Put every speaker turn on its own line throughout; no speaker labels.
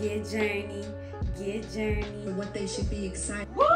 Get Journii, get Journii.
What they should be excited.
Woo!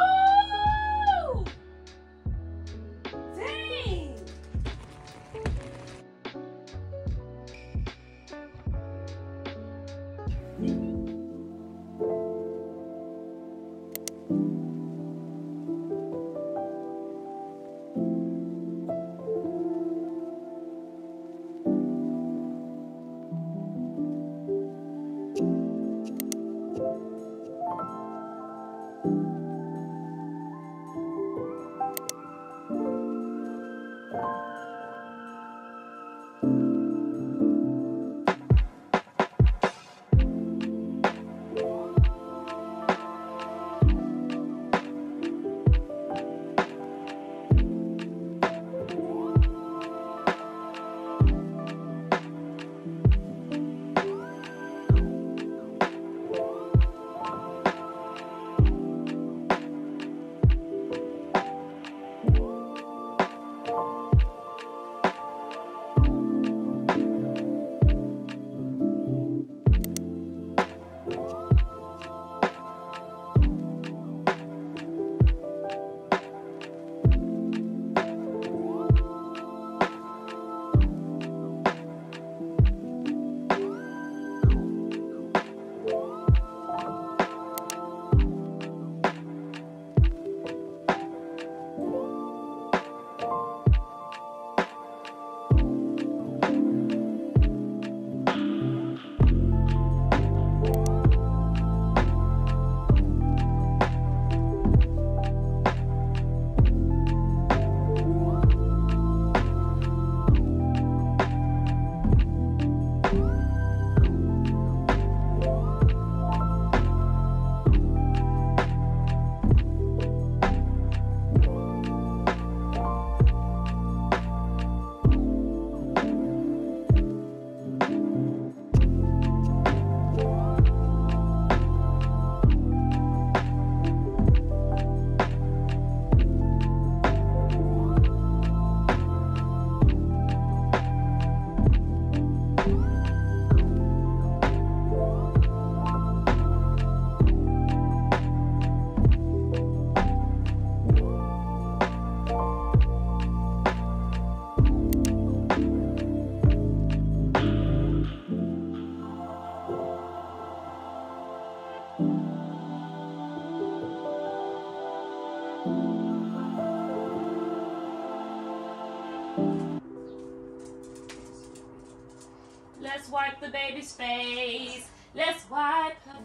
Face. Let's wipe her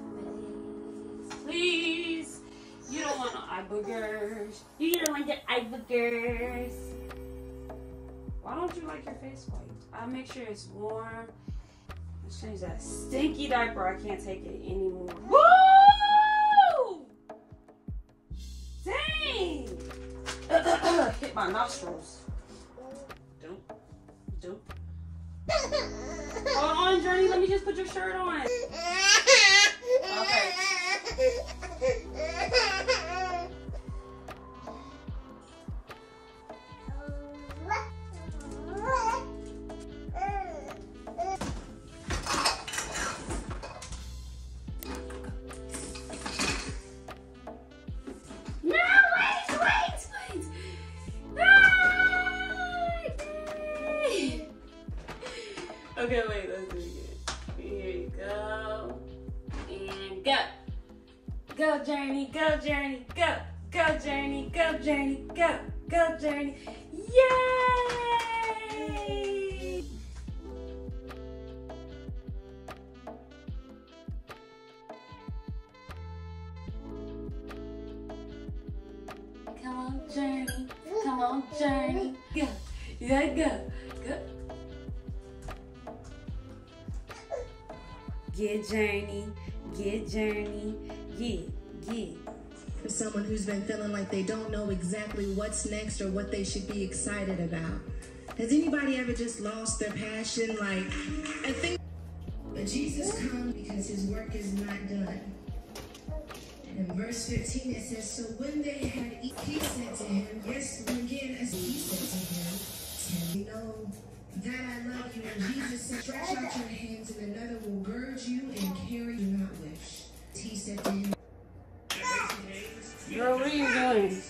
face. Please. You don't want no eye boogers. You don't want the eye boogers. Why don't you like your face wiped? I'll make sure it's warm. Let's change that stinky diaper. I can't take it anymore. Woo! Dang! Hit my nostrils. Don't. Don't. Hold on, Journii. Let me just put your shirt on. Okay. Okay, wait, let's do it again. Here you go. And go. Go, Journii, go, Journii, go. Go, Journii, go, Journii, go. Go, Journii. Yay! Come on, Journii. Come on, Journii. Go. Yeah, go. Get Journii. Get Journii. Get. Get.
For someone who's been feeling like they don't know exactly what's next or what they should be excited about. Has anybody ever just lost their passion? Like, I think. But Jesus comes because his work is not done. And in verse 15 it says, So when they had eaten, he said to him, Yes, again, as he said to him, Tell you know God, I love you. And Jesus said, stretch out your hands and another will gird you and carry you not wish.
He
said to him, Girl,
what are you doing?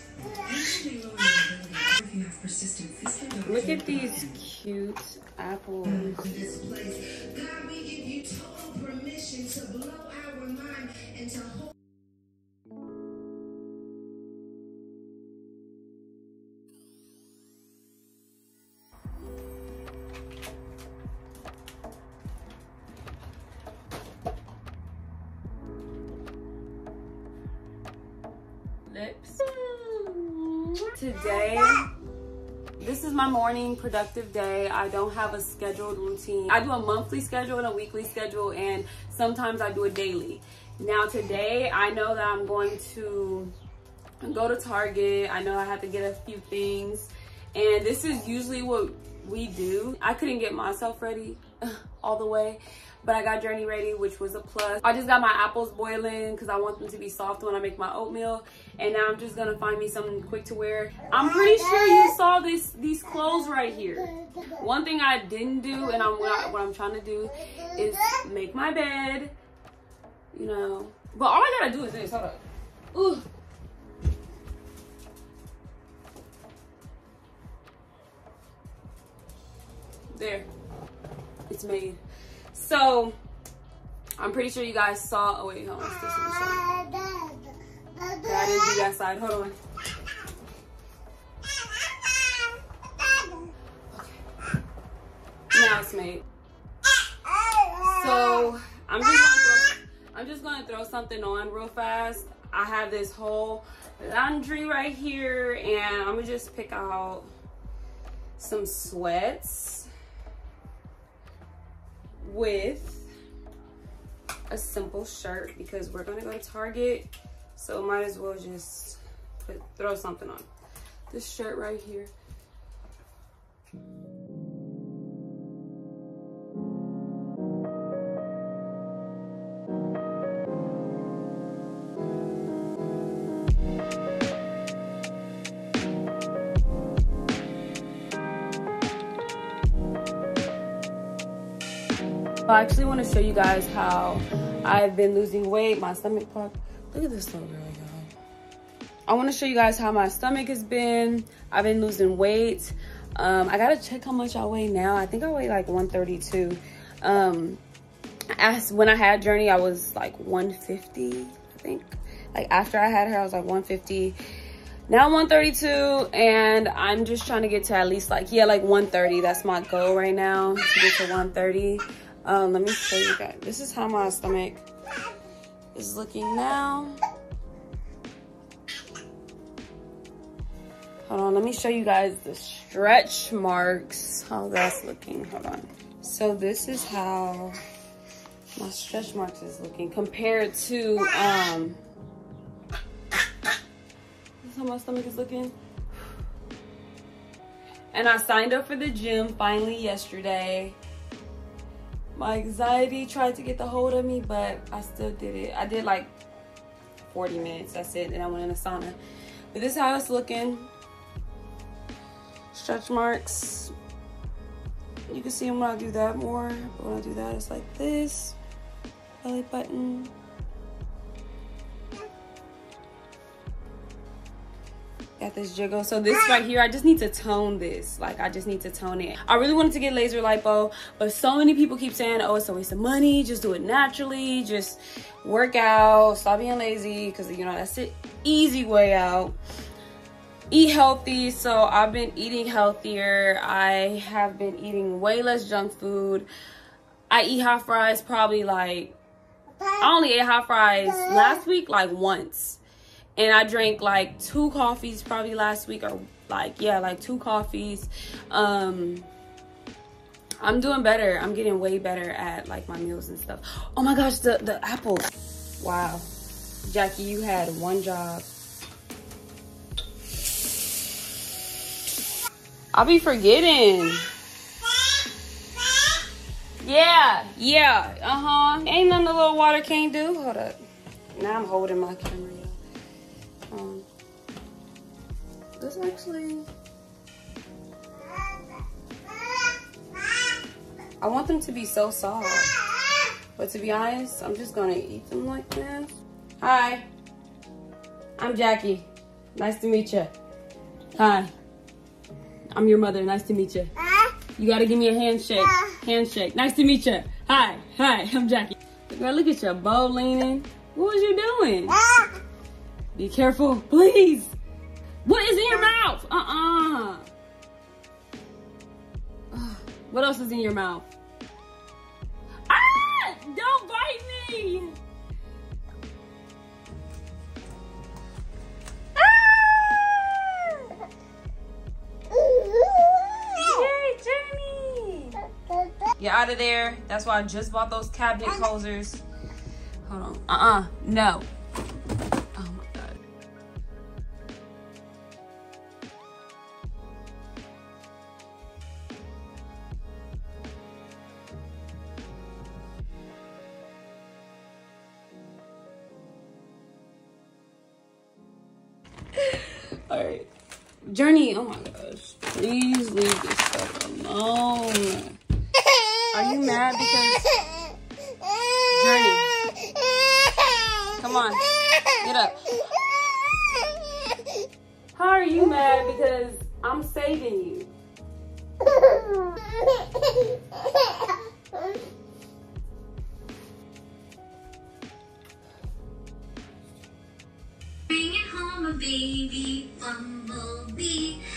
Look at these
cute apples.
God, we give you total permission to blow our mind and to hold.
Morning productive day. I don't have a scheduled routine. I do a monthly schedule and a weekly schedule, and sometimes I do a daily. Now, today, I know that I'm going to go to Target. I know I have to get a few things, and this is usually what we do. I couldn't get myself ready all the way, but I got Journii ready, which was a plus. I just got my apples boiling because I want them to be soft when I make my oatmeal. And now I'm just gonna find me something quick to wear. I'm pretty sure you saw this these clothes right here. One thing I didn't do, and I'm what, I'm trying to do, is make my bed. You know, but all I gotta do is this. Hold up. Ooh. There. It's made. So, I'm pretty sure you guys saw. Oh, wait, hold on. Still some shit. Okay, I didn't do that side. Hold on. Now it's made. So, I'm just gonna throw, I'm just gonna throw something on real fast. I have this whole laundry right here, and I'm gonna just pick out some sweats with a simple shirt because we're gonna go to Target. So might as well just put, throw something on. This shirt right here. I actually want to show you guys how I've been losing weight. My stomach pop. Look at this little girl, y'all. I want to show you guys how my stomach has been. I've been losing weight. Um, I gotta check how much I weigh now. I think I weigh like 132. Um, as when I had Journii, I was like 150, I think. Like after I had her, I was like 150. Now 132, and I'm just trying to get to at least like, yeah, like 130. That's my goal right now, to get to 130. Um, let me show you guys. This is how my stomach is looking now. Hold on, let me show you guys the stretch marks, how that's looking. Hold on. So this is how my stretch marks is looking compared to, um, this is how my stomach is looking. And I signed up for the gym finally yesterday my anxiety tried to get the hold of me, but I still did it. I did like 40 minutes, that's it, and I went in the sauna. But this is how it's looking. Stretch marks. You can see them when I do that more, but when I do that, it's like this. Belly button. Got this jiggle. So this right here, I just need to tone this. Like, I just need to tone it. I really wanted to get laser lipo, but so many people keep saying, oh, it's a waste of money. Just do it naturally. Just work out. Stop being lazy. Because, you know, that's the easy way out. Eat healthy. So I've been eating healthier. I have been eating way less junk food. I eat hot fries probably like, I only ate hot fries last week like once and I drank like two coffees probably last week or like yeah like two coffees. Um I'm doing better. I'm getting way better at like my meals and stuff. Oh my gosh the the apples. Wow. Jackie you had one job. I'll be forgetting. Yeah yeah uh-huh. Ain't nothing the little water can't do. Hold up. Now I'm holding my camera this actually, I want them to be so soft. But to be honest, I'm just gonna eat them like this. Hi, I'm Jackie. Nice to meet you. Hi, I'm your mother. Nice to meet you. You gotta give me a handshake. Handshake. Nice to meet you. Hi. Hi. I'm Jackie. Girl, look at your bow leaning. What was you doing? Be careful, please. Else is in your mouth? Ah! Don't bite me! Get out of there. That's why I just bought those cabinet closers. Hold on. Uh-uh. No. Alright. Journii, oh my gosh. Please leave this stuff alone. Are you mad because Journii? Come on, get up. How are you mad because I'm saving you?
Home, a baby bumblebee.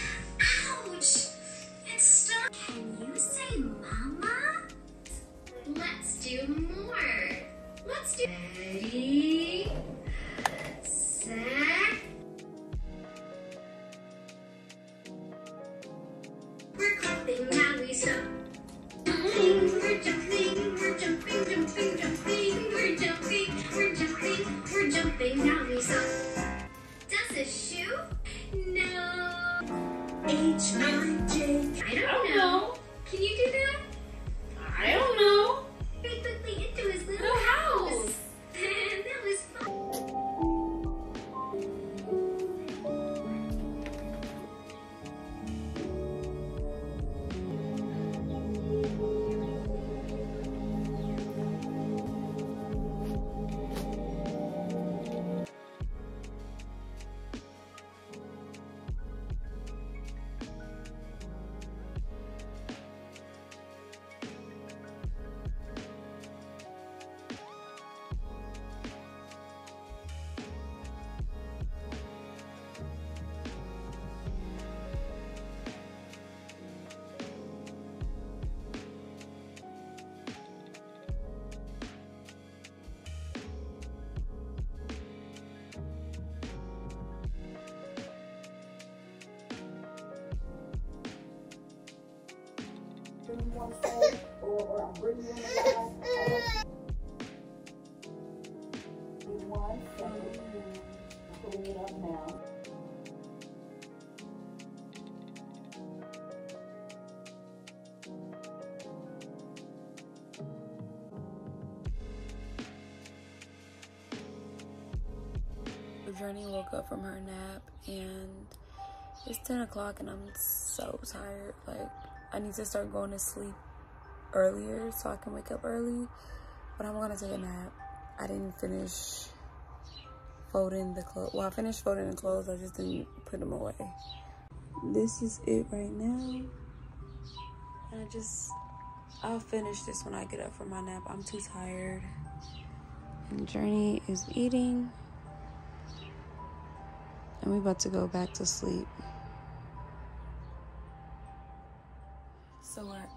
Journii woke up from her nap and it's 10 o'clock and I'm so tired. Like, I need to start going to sleep earlier so I can wake up early. But I'm gonna take a nap. I didn't finish folding the clothes. Well, I finished folding the clothes, I just didn't put them away. This is it right now. And I just, I'll finish this when I get up from my nap. I'm too tired. And Journii is eating. And we about to go back to sleep.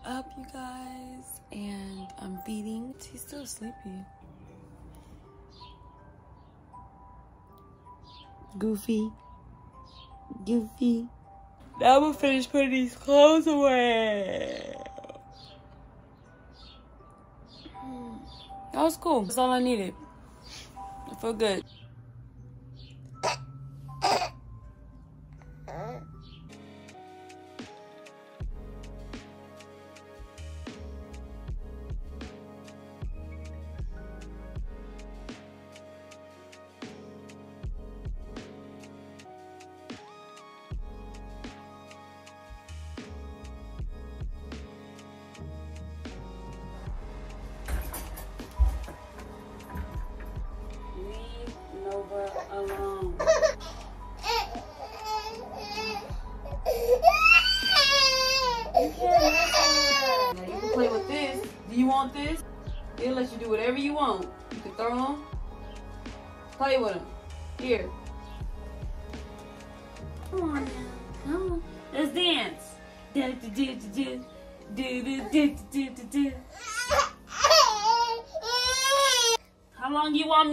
Up, you guys, and I'm feeding. She's still sleepy. Goofy. Goofy. Now I'm gonna finish putting these clothes away. That was cool. That's all I needed. I feel good.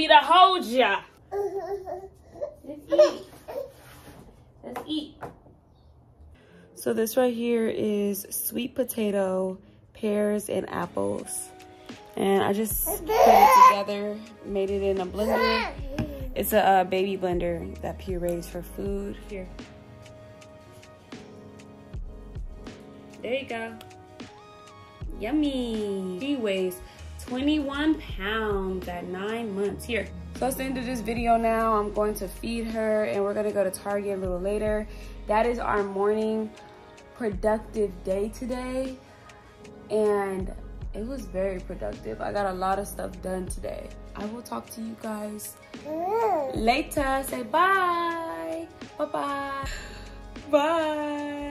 Me to hold ya? Let's eat. Let's eat. So this right here is sweet potato, pears, and apples. And I just put it together, made it in a blender. It's a uh, baby blender that purees for food. Here. There you go. Yummy. She weighs 21 pounds at nine months. Here. So that's the end of this video now. I'm going to feed her and we're gonna go to Target a little later. That is our morning productive day today. And it was very productive. I got a lot of stuff done today. I will talk to you guys mm. later. Say bye. Bye-bye. Bye.